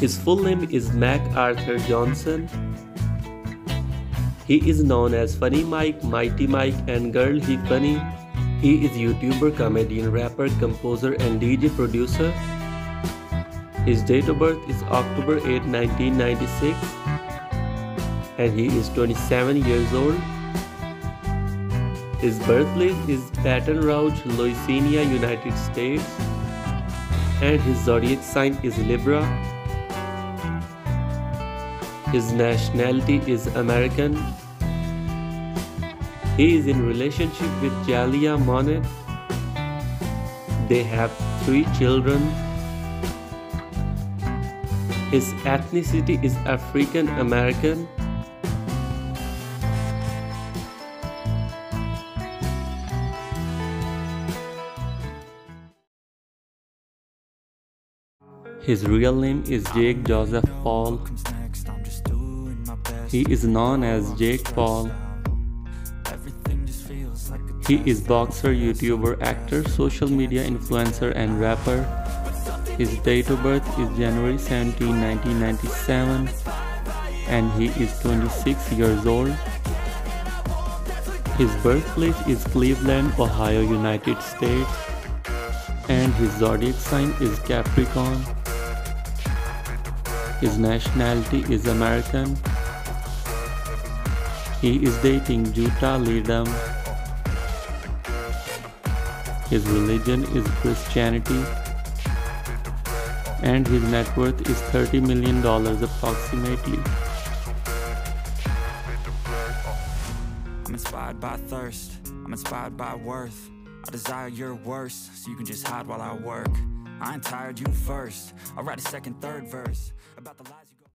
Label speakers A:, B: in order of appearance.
A: His full name is MacArthur Johnson. He is known as Funny Mike, Mighty Mike, and Girl He Funny. He is YouTuber, comedian, rapper, composer, and DJ producer. His date of birth is October 8, 1996, and he is 27 years old. His birthplace is Baton Rouge, Louisiana, United States, and his zodiac sign is Libra. His nationality is American. He is in relationship with Jaliyah Monet. They have three children. His ethnicity is African American. His real name is Jake Joseph Paul. He is known as Jake Paul. He is boxer, YouTuber, actor, social media influencer and rapper. His date of birth is January 17, 1997 and he is 26 years old. His birthplace is Cleveland, Ohio, United States and his zodiac sign is Capricorn. His nationality is American. He is dating Jutta Leerdam. His religion is Christianity. And his net worth is $30 million approximately.
B: I'm inspired by thirst. I'm inspired by worth. I desire your worst, so you can just hide while I work. I tired, you first. I'll write a second, third verse about the lies you